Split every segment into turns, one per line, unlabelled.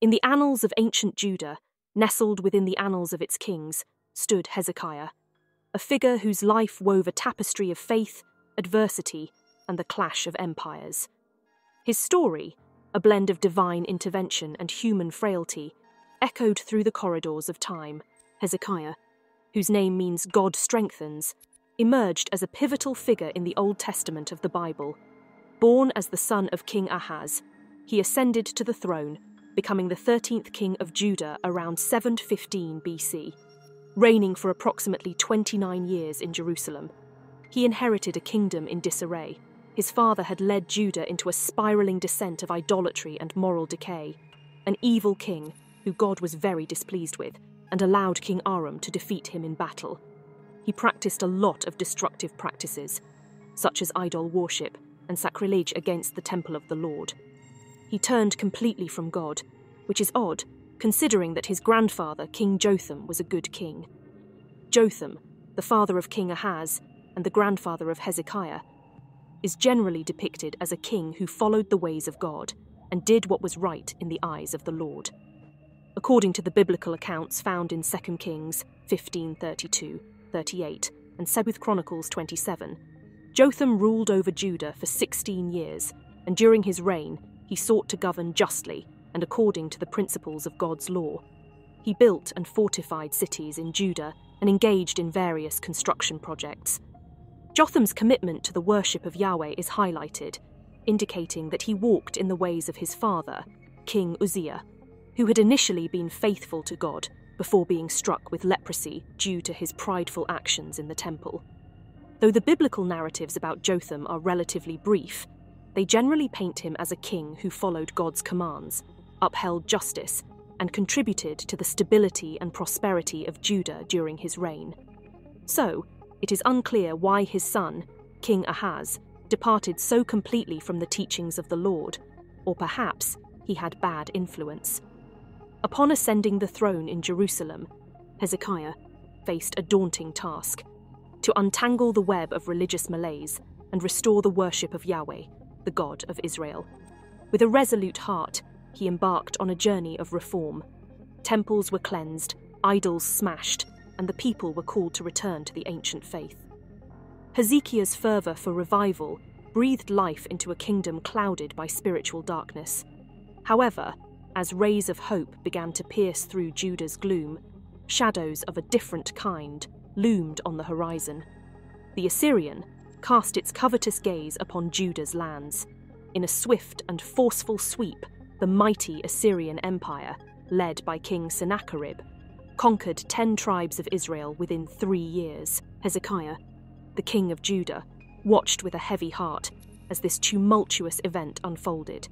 In the annals of ancient Judah, nestled within the annals of its kings, stood Hezekiah, a figure whose life wove a tapestry of faith, adversity, and the clash of empires. His story, a blend of divine intervention and human frailty, echoed through the corridors of time. Hezekiah, whose name means God strengthens, emerged as a pivotal figure in the Old Testament of the Bible. Born as the son of King Ahaz, he ascended to the throne, becoming the 13th king of Judah around 715 BC. Reigning for approximately 29 years in Jerusalem, he inherited a kingdom in disarray. His father had led Judah into a spiraling descent of idolatry and moral decay. An evil king who God was very displeased with and allowed King Aram to defeat him in battle. He practiced a lot of destructive practices, such as idol worship and sacrilege against the temple of the Lord. He turned completely from God, which is odd considering that his grandfather, King Jotham, was a good king. Jotham, the father of King Ahaz and the grandfather of Hezekiah, is generally depicted as a king who followed the ways of God and did what was right in the eyes of the Lord. According to the biblical accounts found in 2 Kings 15:32, 38, and 2 Chronicles 27, Jotham ruled over Judah for 16 years, and during his reign, he sought to govern justly and according to the principles of God's law. He built and fortified cities in Judah and engaged in various construction projects. Jotham's commitment to the worship of Yahweh is highlighted, indicating that he walked in the ways of his father, King Uzziah, who had initially been faithful to God before being struck with leprosy due to his prideful actions in the temple. Though the biblical narratives about Jotham are relatively brief, they generally paint him as a king who followed God's commands upheld justice, and contributed to the stability and prosperity of Judah during his reign. So, it is unclear why his son, King Ahaz, departed so completely from the teachings of the Lord, or perhaps he had bad influence. Upon ascending the throne in Jerusalem, Hezekiah faced a daunting task to untangle the web of religious malaise and restore the worship of Yahweh, the God of Israel. With a resolute heart, he embarked on a journey of reform. Temples were cleansed, idols smashed, and the people were called to return to the ancient faith. Hezekiah's fervour for revival breathed life into a kingdom clouded by spiritual darkness. However, as rays of hope began to pierce through Judah's gloom, shadows of a different kind loomed on the horizon. The Assyrian cast its covetous gaze upon Judah's lands. In a swift and forceful sweep, the mighty Assyrian Empire, led by King Sennacherib, conquered ten tribes of Israel within three years. Hezekiah, the king of Judah, watched with a heavy heart as this tumultuous event unfolded,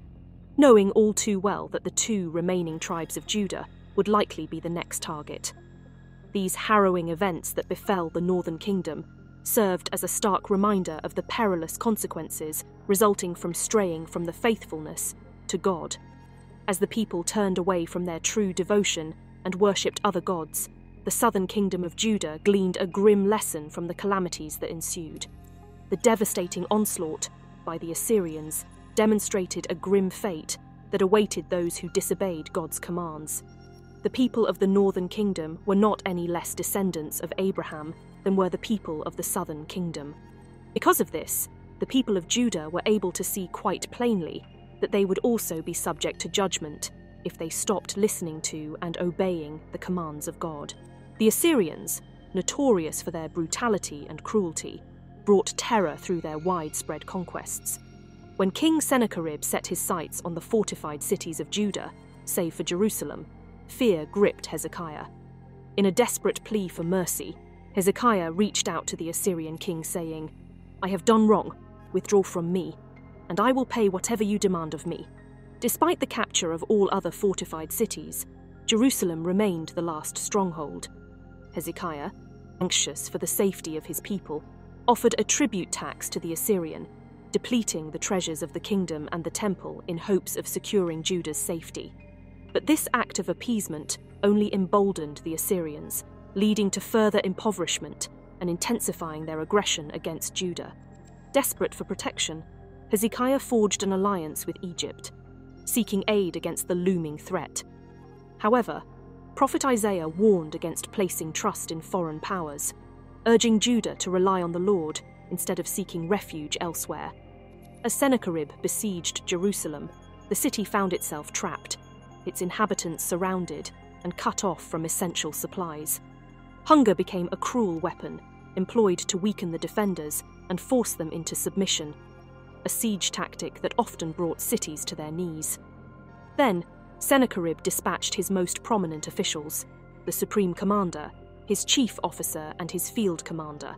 knowing all too well that the two remaining tribes of Judah would likely be the next target. These harrowing events that befell the northern kingdom served as a stark reminder of the perilous consequences resulting from straying from the faithfulness to God as the people turned away from their true devotion and worshipped other gods, the southern kingdom of Judah gleaned a grim lesson from the calamities that ensued. The devastating onslaught by the Assyrians demonstrated a grim fate that awaited those who disobeyed God's commands. The people of the northern kingdom were not any less descendants of Abraham than were the people of the southern kingdom. Because of this, the people of Judah were able to see quite plainly that they would also be subject to judgment if they stopped listening to and obeying the commands of God. The Assyrians, notorious for their brutality and cruelty, brought terror through their widespread conquests. When King Sennacherib set his sights on the fortified cities of Judah, save for Jerusalem, fear gripped Hezekiah. In a desperate plea for mercy, Hezekiah reached out to the Assyrian king, saying, I have done wrong, withdraw from me, and I will pay whatever you demand of me. Despite the capture of all other fortified cities, Jerusalem remained the last stronghold. Hezekiah, anxious for the safety of his people, offered a tribute tax to the Assyrian, depleting the treasures of the kingdom and the temple in hopes of securing Judah's safety. But this act of appeasement only emboldened the Assyrians, leading to further impoverishment and intensifying their aggression against Judah. Desperate for protection, Hezekiah forged an alliance with Egypt, seeking aid against the looming threat, However, Prophet Isaiah warned against placing trust in foreign powers, urging Judah to rely on the Lord instead of seeking refuge elsewhere. As Sennacherib besieged Jerusalem, the city found itself trapped, its inhabitants surrounded and cut off from essential supplies. Hunger became a cruel weapon, employed to weaken the defenders and force them into submission, a siege tactic that often brought cities to their knees. Then, Sennacherib dispatched his most prominent officials, the supreme commander, his chief officer, and his field commander,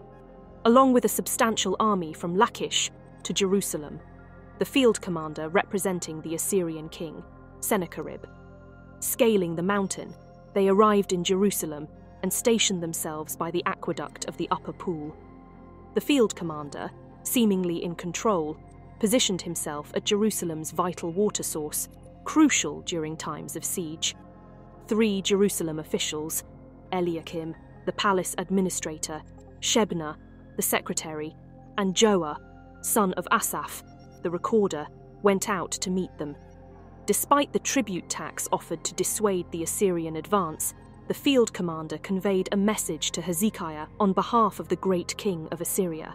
along with a substantial army from Lachish to Jerusalem, the field commander representing the Assyrian king, Sennacherib. Scaling the mountain, they arrived in Jerusalem and stationed themselves by the aqueduct of the upper pool. The field commander, seemingly in control, positioned himself at Jerusalem's vital water source, crucial during times of siege. Three Jerusalem officials, Eliakim, the palace administrator, Shebna, the secretary, and Joah, son of Asaph, the recorder, went out to meet them. Despite the tribute tax offered to dissuade the Assyrian advance, the field commander conveyed a message to Hezekiah on behalf of the great king of Assyria.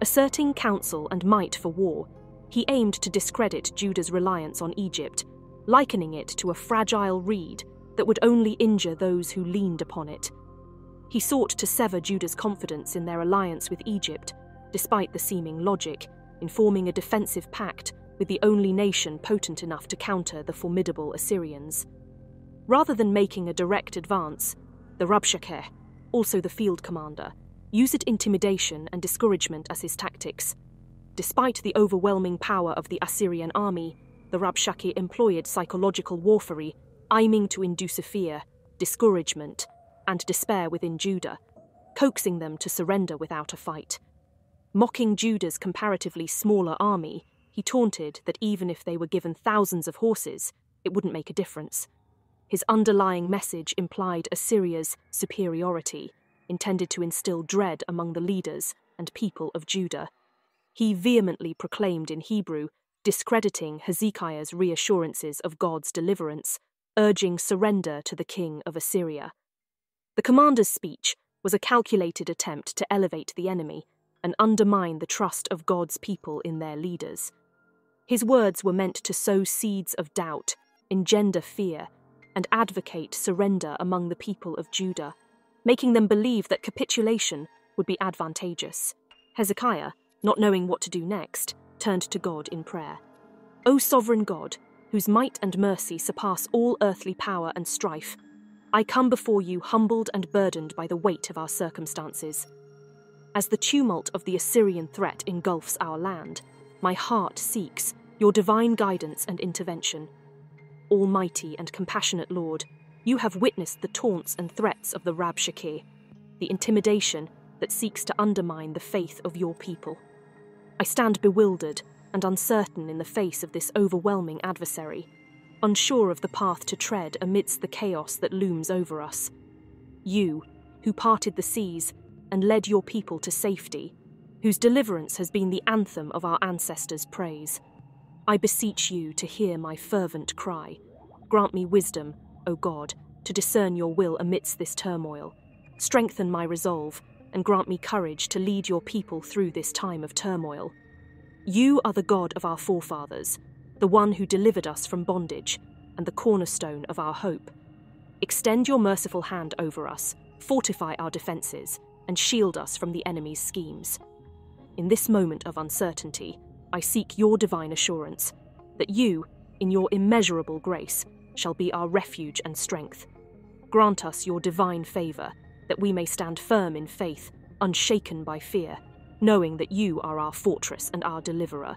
Asserting counsel and might for war, he aimed to discredit Judah's reliance on Egypt, likening it to a fragile reed that would only injure those who leaned upon it. He sought to sever Judah's confidence in their alliance with Egypt, despite the seeming logic, in forming a defensive pact with the only nation potent enough to counter the formidable Assyrians. Rather than making a direct advance, the Rabshakeh, also the field commander, used intimidation and discouragement as his tactics. Despite the overwhelming power of the Assyrian army, the Rabshakeh employed psychological warfare, aiming to induce a fear, discouragement, and despair within Judah, coaxing them to surrender without a fight. Mocking Judah's comparatively smaller army, he taunted that even if they were given thousands of horses, it wouldn't make a difference. His underlying message implied Assyria's superiority, intended to instill dread among the leaders and people of Judah. He vehemently proclaimed in Hebrew, discrediting Hezekiah's reassurances of God's deliverance, urging surrender to the king of Assyria. The commander's speech was a calculated attempt to elevate the enemy and undermine the trust of God's people in their leaders. His words were meant to sow seeds of doubt, engender fear, and advocate surrender among the people of Judah, making them believe that capitulation would be advantageous. Hezekiah, not knowing what to do next, turned to God in prayer. O sovereign God, whose might and mercy surpass all earthly power and strife, I come before you humbled and burdened by the weight of our circumstances. As the tumult of the Assyrian threat engulfs our land, my heart seeks your divine guidance and intervention. Almighty and compassionate Lord, you have witnessed the taunts and threats of the Rabshakeh, the intimidation that seeks to undermine the faith of your people. I stand bewildered and uncertain in the face of this overwhelming adversary, unsure of the path to tread amidst the chaos that looms over us. You, who parted the seas and led your people to safety, whose deliverance has been the anthem of our ancestors' praise. I beseech you to hear my fervent cry. Grant me wisdom, O God, to discern your will amidst this turmoil. Strengthen my resolve, and grant me courage to lead your people through this time of turmoil. You are the God of our forefathers, the one who delivered us from bondage, and the cornerstone of our hope. Extend your merciful hand over us, fortify our defences, and shield us from the enemy's schemes. In this moment of uncertainty, I seek your divine assurance that you, in your immeasurable grace, shall be our refuge and strength. Grant us your divine favour, that we may stand firm in faith, unshaken by fear, knowing that you are our fortress and our deliverer.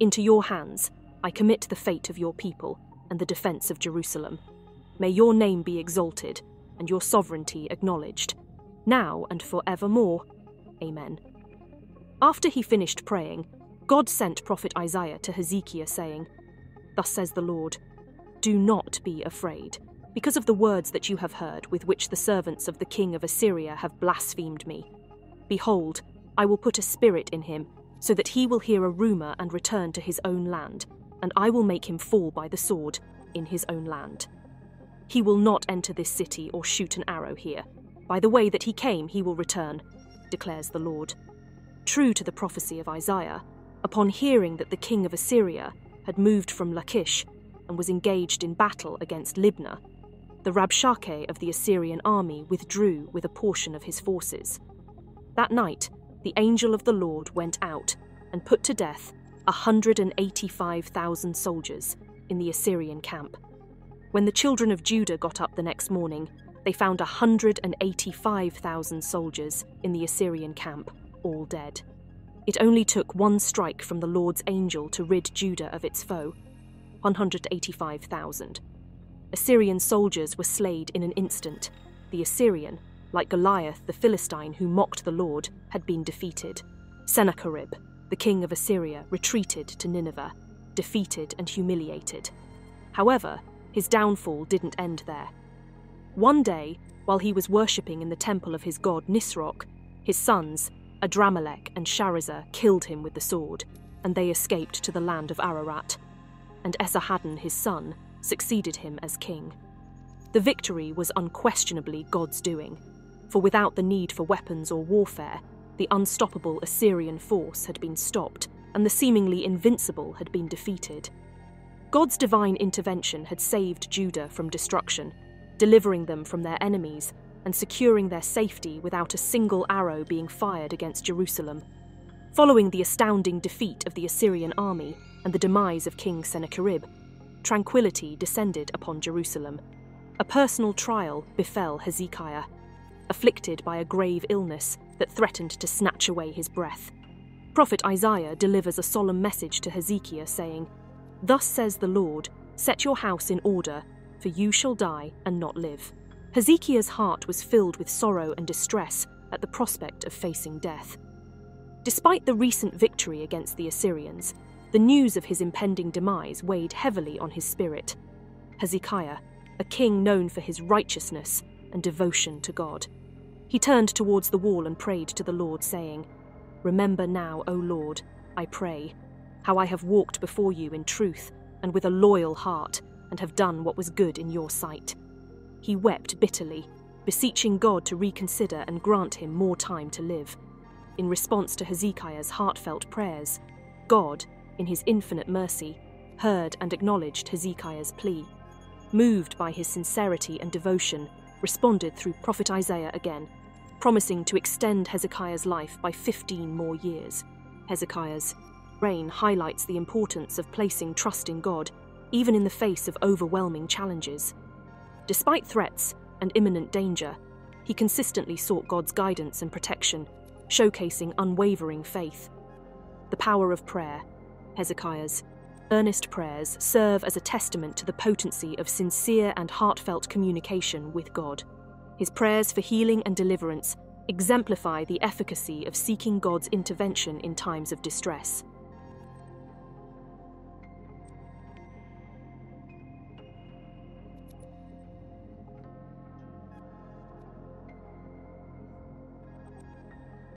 Into your hands I commit the fate of your people and the defence of Jerusalem. May your name be exalted and your sovereignty acknowledged now and for evermore. Amen. After he finished praying, God sent prophet Isaiah to Hezekiah, saying, Thus says the Lord, Do not be afraid, because of the words that you have heard, with which the servants of the king of Assyria have blasphemed me. Behold, I will put a spirit in him, so that he will hear a rumour and return to his own land, and I will make him fall by the sword in his own land. He will not enter this city or shoot an arrow here. By the way that he came, he will return, declares the Lord. True to the prophecy of Isaiah, upon hearing that the king of Assyria had moved from Lachish and was engaged in battle against Libnah, the Rabshakeh of the Assyrian army withdrew with a portion of his forces. That night, the angel of the Lord went out and put to death 185,000 soldiers in the Assyrian camp. When the children of Judah got up the next morning, they found 185,000 soldiers in the Assyrian camp, all dead. It only took one strike from the Lord's angel to rid Judah of its foe 185,000. Assyrian soldiers were slayed in an instant. The Assyrian, like Goliath the Philistine who mocked the Lord, had been defeated. Sennacherib, the king of Assyria, retreated to Nineveh, defeated and humiliated. However, his downfall didn't end there. One day, while he was worshipping in the temple of his god Nisroch, his sons, Adramelech and Sharezer, killed him with the sword, and they escaped to the land of Ararat. And Esarhaddon, his son, succeeded him as king. The victory was unquestionably God's doing, for without the need for weapons or warfare, the unstoppable Assyrian force had been stopped and the seemingly invincible had been defeated. God's divine intervention had saved Judah from destruction, delivering them from their enemies and securing their safety without a single arrow being fired against Jerusalem. Following the astounding defeat of the Assyrian army and the demise of King Sennacherib, tranquility descended upon Jerusalem. A personal trial befell Hezekiah, afflicted by a grave illness that threatened to snatch away his breath. Prophet Isaiah delivers a solemn message to Hezekiah, saying, Thus says the Lord, set your house in order, for you shall die and not live. Hezekiah's heart was filled with sorrow and distress at the prospect of facing death. Despite the recent victory against the Assyrians, the news of his impending demise weighed heavily on his spirit. Hezekiah, a king known for his righteousness and devotion to God. He turned towards the wall and prayed to the Lord, saying, Remember now, O Lord, I pray, how I have walked before you in truth and with a loyal heart, and have done what was good in your sight. He wept bitterly, beseeching God to reconsider and grant him more time to live. In response to Hezekiah's heartfelt prayers, God, in his infinite mercy, heard and acknowledged Hezekiah's plea. Moved by his sincerity and devotion, responded through Prophet Isaiah again, promising to extend Hezekiah's life by 15 more years. Hezekiah's reign highlights the importance of placing trust in God, even in the face of overwhelming challenges. Despite threats and imminent danger, he consistently sought God's guidance and protection, showcasing unwavering faith. The power of prayer, Hezekiah's earnest prayers serve as a testament to the potency of sincere and heartfelt communication with God. His prayers for healing and deliverance exemplify the efficacy of seeking God's intervention in times of distress.